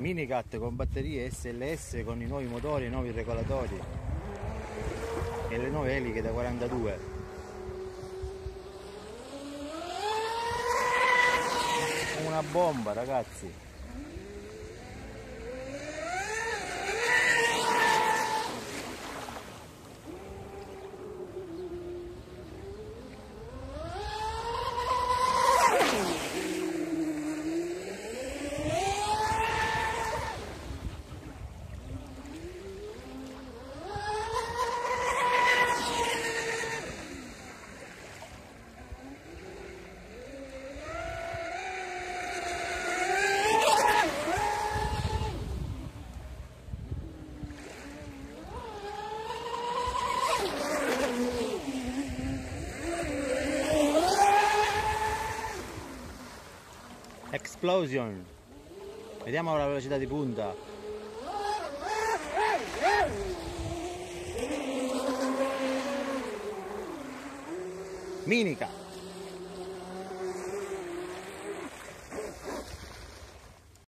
Minicat con batterie SLS con i nuovi motori, i nuovi regolatori e le nuove eliche da 42 una bomba ragazzi Explosion. Vediamo la velocità di punta. Minica